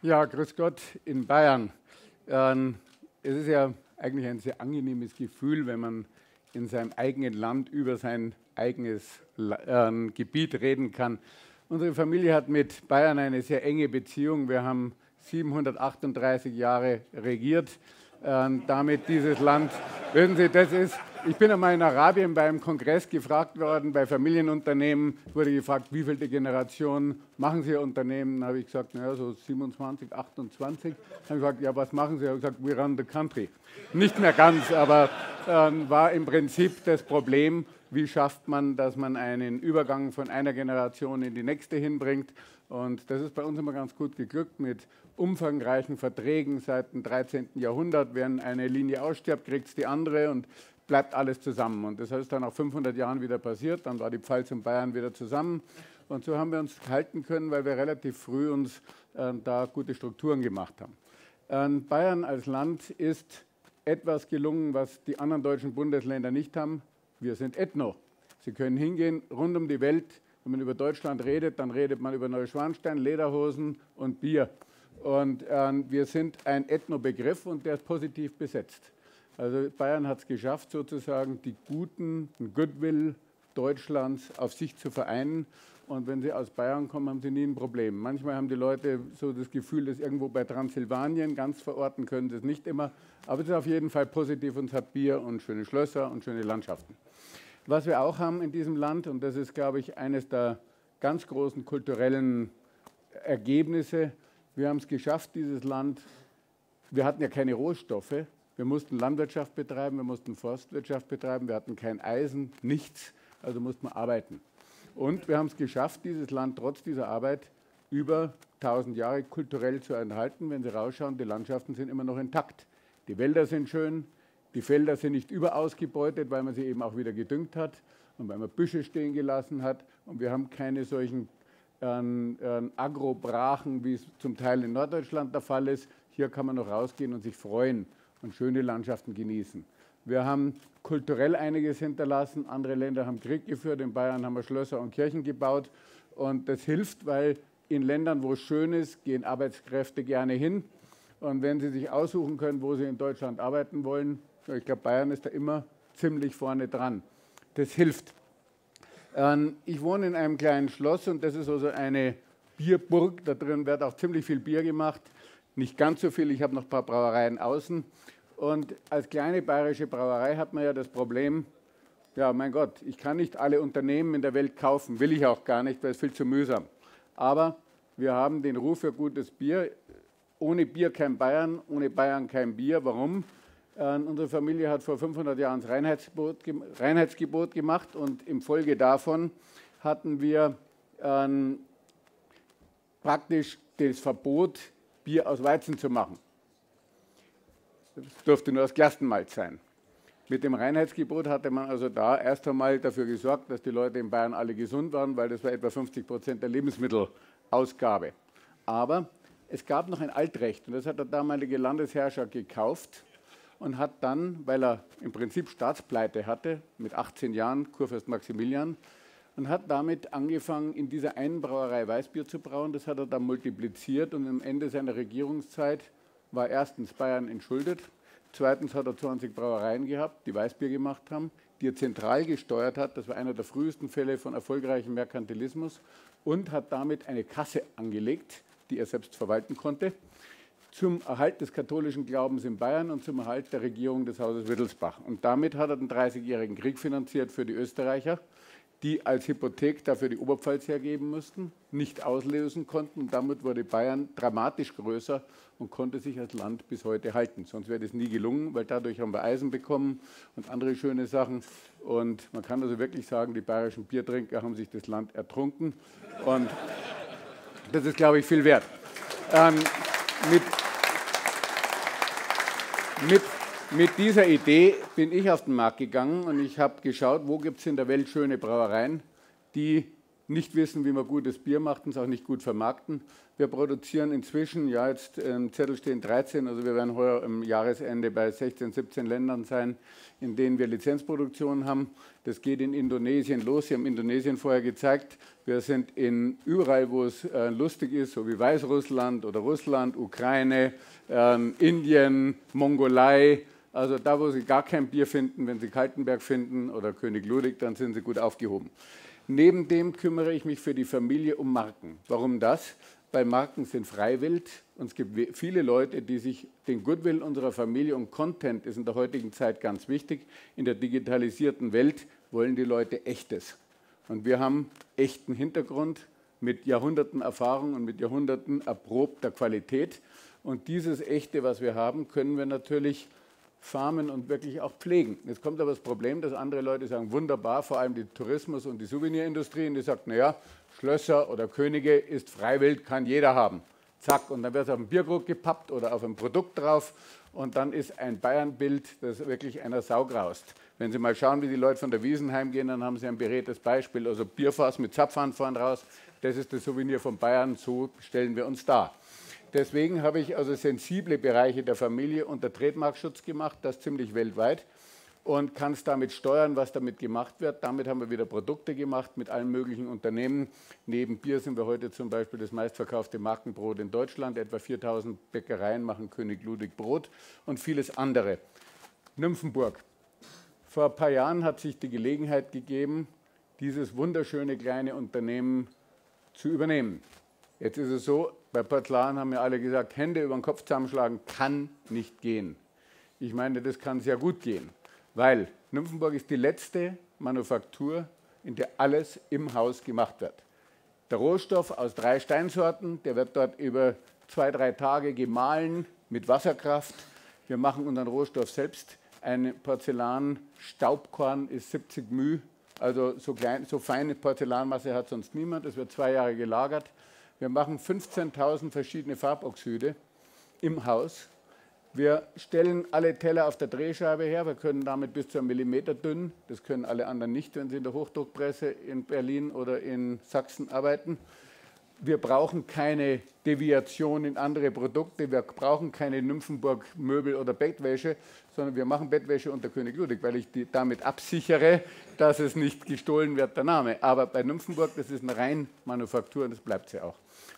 Ja, grüß Gott in Bayern. Ähm, es ist ja eigentlich ein sehr angenehmes Gefühl, wenn man in seinem eigenen Land über sein eigenes äh, Gebiet reden kann. Unsere Familie hat mit Bayern eine sehr enge Beziehung. Wir haben 738 Jahre regiert. Äh, damit dieses Land, wissen Sie, das ist ich bin einmal in Arabien beim Kongress gefragt worden, bei Familienunternehmen wurde gefragt, wie viele Generationen machen Sie Unternehmen? Da habe ich gesagt, naja, so 27, 28. Dann habe ich gesagt, ja, was machen Sie? Ich habe gesagt, we run the country. Nicht mehr ganz, aber äh, war im Prinzip das Problem, wie schafft man, dass man einen Übergang von einer Generation in die nächste hinbringt. Und das ist bei uns immer ganz gut geglückt mit umfangreichen Verträgen seit dem 13. Jahrhundert. Wenn eine Linie ausstirbt, kriegt es die andere. Und bleibt alles zusammen. Und das ist dann nach 500 Jahren wieder passiert. Dann war die Pfalz und Bayern wieder zusammen. Und so haben wir uns halten können, weil wir relativ früh uns äh, da gute Strukturen gemacht haben. Ähm, Bayern als Land ist etwas gelungen, was die anderen deutschen Bundesländer nicht haben. Wir sind Ethno. Sie können hingehen rund um die Welt. Wenn man über Deutschland redet, dann redet man über Neuschwanstein, Lederhosen und Bier. Und äh, wir sind ein Ethno-Begriff und der ist positiv besetzt. Also Bayern hat es geschafft, sozusagen die guten, Goodwill Deutschlands auf sich zu vereinen. Und wenn sie aus Bayern kommen, haben sie nie ein Problem. Manchmal haben die Leute so das Gefühl, dass irgendwo bei Transsilvanien ganz verorten können es nicht immer. Aber es ist auf jeden Fall positiv und es hat Bier und schöne Schlösser und schöne Landschaften. Was wir auch haben in diesem Land, und das ist, glaube ich, eines der ganz großen kulturellen Ergebnisse, wir haben es geschafft, dieses Land, wir hatten ja keine Rohstoffe, wir mussten Landwirtschaft betreiben, wir mussten Forstwirtschaft betreiben, wir hatten kein Eisen, nichts, also mussten wir arbeiten. Und wir haben es geschafft, dieses Land trotz dieser Arbeit über 1000 Jahre kulturell zu erhalten. Wenn Sie rausschauen, die Landschaften sind immer noch intakt. Die Wälder sind schön, die Felder sind nicht überausgebeutet, weil man sie eben auch wieder gedüngt hat und weil man Büsche stehen gelassen hat. Und wir haben keine solchen ähm, ähm, Agrobrachen, wie es zum Teil in Norddeutschland der Fall ist. Hier kann man noch rausgehen und sich freuen und schöne Landschaften genießen. Wir haben kulturell einiges hinterlassen. Andere Länder haben Krieg geführt. In Bayern haben wir Schlösser und Kirchen gebaut. Und das hilft, weil in Ländern, wo es schön ist, gehen Arbeitskräfte gerne hin. Und wenn sie sich aussuchen können, wo sie in Deutschland arbeiten wollen, ich glaube, Bayern ist da immer ziemlich vorne dran. Das hilft. Ähm, ich wohne in einem kleinen Schloss und das ist also eine Bierburg. Da drin wird auch ziemlich viel Bier gemacht nicht ganz so viel. Ich habe noch ein paar Brauereien außen. Und als kleine bayerische Brauerei hat man ja das Problem, ja, mein Gott, ich kann nicht alle Unternehmen in der Welt kaufen, will ich auch gar nicht, weil es viel zu mühsam. Aber wir haben den Ruf für gutes Bier. Ohne Bier kein Bayern, ohne Bayern kein Bier. Warum? Äh, unsere Familie hat vor 500 Jahren das Reinheitsgebot, Reinheitsgebot gemacht und im Folge davon hatten wir äh, praktisch das Verbot, Bier aus Weizen zu machen. Das durfte nur das Gerstenmalz sein. Mit dem Reinheitsgebot hatte man also da erst einmal dafür gesorgt, dass die Leute in Bayern alle gesund waren, weil das war etwa 50 Prozent der Lebensmittelausgabe. Aber es gab noch ein Altrecht und das hat der damalige Landesherrscher gekauft und hat dann, weil er im Prinzip Staatspleite hatte, mit 18 Jahren, Kurfürst Maximilian, und hat damit angefangen, in dieser einen Brauerei Weißbier zu brauen. Das hat er dann multipliziert und am Ende seiner Regierungszeit war erstens Bayern entschuldet, zweitens hat er 20 Brauereien gehabt, die Weißbier gemacht haben, die er zentral gesteuert hat. Das war einer der frühesten Fälle von erfolgreichem Merkantilismus und hat damit eine Kasse angelegt, die er selbst verwalten konnte, zum Erhalt des katholischen Glaubens in Bayern und zum Erhalt der Regierung des Hauses Wittelsbach. Und damit hat er den Dreißigjährigen Krieg finanziert für die Österreicher die als Hypothek dafür die Oberpfalz hergeben mussten, nicht auslösen konnten. Und damit wurde Bayern dramatisch größer und konnte sich als Land bis heute halten. Sonst wäre das nie gelungen, weil dadurch haben wir Eisen bekommen und andere schöne Sachen. Und man kann also wirklich sagen, die bayerischen Biertrinker haben sich das Land ertrunken. Und das ist, glaube ich, viel wert. Ähm, mit, mit mit dieser Idee bin ich auf den Markt gegangen und ich habe geschaut, wo gibt es in der Welt schöne Brauereien, die nicht wissen, wie man gutes Bier macht und es auch nicht gut vermarkten. Wir produzieren inzwischen, ja, jetzt im Zettel stehen 13, also wir werden heuer im Jahresende bei 16, 17 Ländern sein, in denen wir Lizenzproduktion haben. Das geht in Indonesien los. Sie haben Indonesien vorher gezeigt. Wir sind in überall, wo es äh, lustig ist, so wie Weißrussland oder Russland, Ukraine, äh, Indien, Mongolei. Also da, wo Sie gar kein Bier finden, wenn Sie Kaltenberg finden oder König Ludwig, dann sind Sie gut aufgehoben. Neben dem kümmere ich mich für die Familie um Marken. Warum das? Weil Marken sind freiwillig und es gibt viele Leute, die sich den Goodwill unserer Familie und Content ist in der heutigen Zeit ganz wichtig. In der digitalisierten Welt wollen die Leute echtes. Und wir haben echten Hintergrund mit Jahrhunderten Erfahrung und mit Jahrhunderten erprobter Qualität. Und dieses Echte, was wir haben, können wir natürlich farmen und wirklich auch pflegen. Jetzt kommt aber das Problem, dass andere Leute sagen, wunderbar, vor allem die Tourismus- und die Souvenirindustrie, und die sagt, naja, Schlösser oder Könige ist freiwillig, kann jeder haben. Zack, und dann wird es auf ein Bierkrug gepappt oder auf ein Produkt drauf und dann ist ein Bayernbild, das wirklich einer Sau graust. Wenn Sie mal schauen, wie die Leute von der Wiesenheim gehen, dann haben Sie ein beredtes Beispiel, also Bierfass mit Zapfhahn vorn raus, das ist das Souvenir von Bayern, so stellen wir uns dar. Deswegen habe ich also sensible Bereiche der Familie unter Trademarkschutz gemacht, das ziemlich weltweit und kann es damit steuern, was damit gemacht wird. Damit haben wir wieder Produkte gemacht mit allen möglichen Unternehmen. Neben Bier sind wir heute zum Beispiel das meistverkaufte Markenbrot in Deutschland. Etwa 4000 Bäckereien machen König Ludwig Brot und vieles andere. Nymphenburg. Vor ein paar Jahren hat sich die Gelegenheit gegeben, dieses wunderschöne kleine Unternehmen zu übernehmen. Jetzt ist es so, bei Porzellan haben ja alle gesagt, Hände über den Kopf zusammenschlagen kann nicht gehen. Ich meine, das kann sehr gut gehen, weil Nymphenburg ist die letzte Manufaktur, in der alles im Haus gemacht wird. Der Rohstoff aus drei Steinsorten, der wird dort über zwei, drei Tage gemahlen mit Wasserkraft. Wir machen unseren Rohstoff selbst. Ein Porzellan-Staubkorn ist 70 μ, also so, klein, so feine Porzellanmasse hat sonst niemand. Es wird zwei Jahre gelagert. Wir machen 15.000 verschiedene Farboxide im Haus. Wir stellen alle Teller auf der Drehscheibe her. Wir können damit bis zu einem Millimeter dünn. Das können alle anderen nicht, wenn sie in der Hochdruckpresse in Berlin oder in Sachsen arbeiten. Wir brauchen keine Deviation in andere Produkte. Wir brauchen keine Nymphenburg-Möbel oder Bettwäsche, sondern wir machen Bettwäsche unter König Ludwig, weil ich damit absichere, dass es nicht gestohlen wird, der Name. Aber bei Nymphenburg, das ist eine Reinmanufaktur und das bleibt sie auch.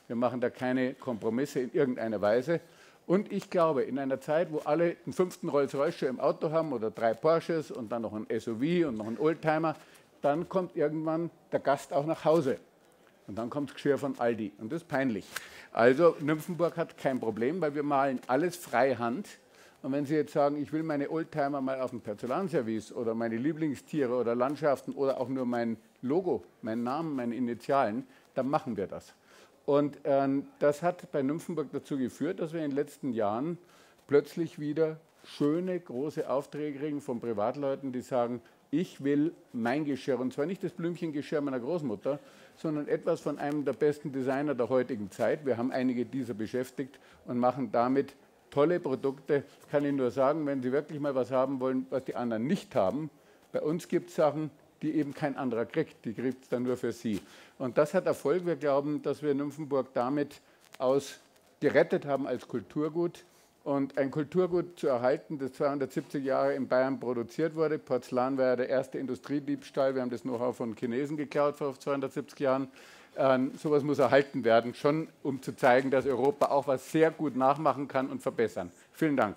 Wir machen da keine Kompromisse in irgendeiner Weise. Und ich glaube, in einer Zeit, wo alle einen fünften Rolls-Royce schon im Auto haben oder drei Porsches und dann noch ein SUV und noch ein Oldtimer, dann kommt irgendwann der Gast auch nach Hause. Und dann kommt das Geschirr von Aldi. Und das ist peinlich. Also Nymphenburg hat kein Problem, weil wir malen alles freihand. Und wenn Sie jetzt sagen, ich will meine Oldtimer mal auf dem Porzellanservice oder meine Lieblingstiere oder Landschaften oder auch nur mein Logo, meinen Namen, meine Initialen, dann machen wir das. Und ähm, das hat bei Nymphenburg dazu geführt, dass wir in den letzten Jahren plötzlich wieder schöne, große Aufträge kriegen von Privatleuten, die sagen, ich will mein Geschirr, und zwar nicht das Blümchengeschirr meiner Großmutter, sondern etwas von einem der besten Designer der heutigen Zeit. Wir haben einige dieser beschäftigt und machen damit tolle Produkte. Kann ich nur sagen, wenn Sie wirklich mal was haben wollen, was die anderen nicht haben, bei uns gibt es Sachen, die eben kein anderer kriegt. Die kriegt es dann nur für sie. Und das hat Erfolg. Wir glauben, dass wir Nymphenburg damit aus gerettet haben als Kulturgut. Und ein Kulturgut zu erhalten, das 270 Jahre in Bayern produziert wurde. Porzellan war ja der erste Industriediebstahl. Wir haben das Know-how von Chinesen geklaut vor 270 Jahren. Ähm, sowas muss erhalten werden, schon um zu zeigen, dass Europa auch was sehr gut nachmachen kann und verbessern. Vielen Dank.